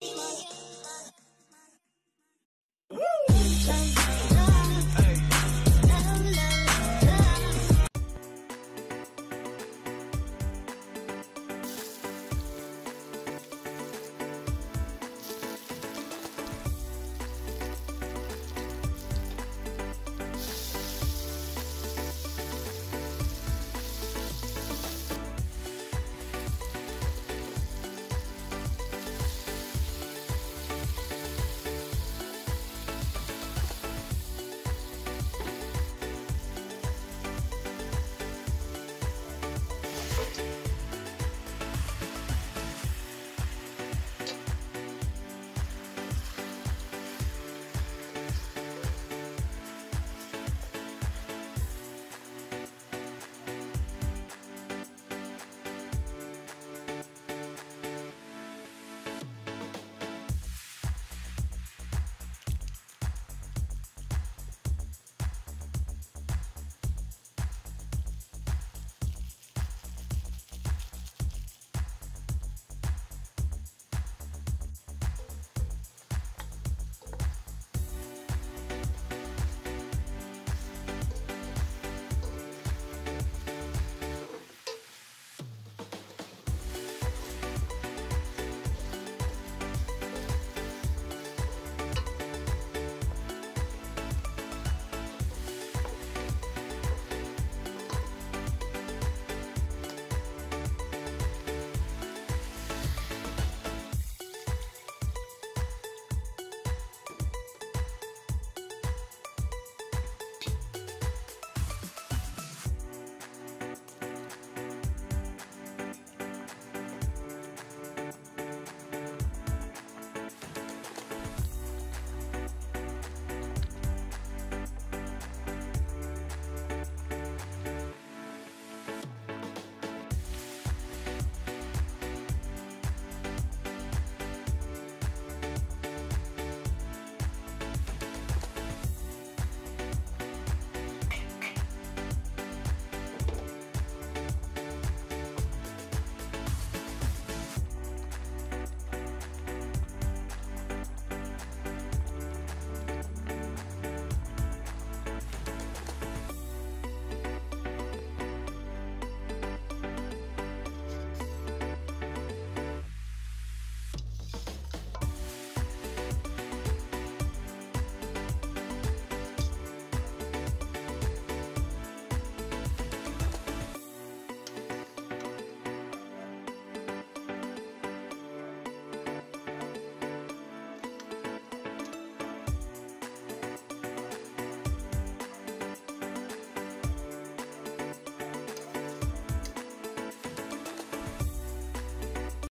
Bye.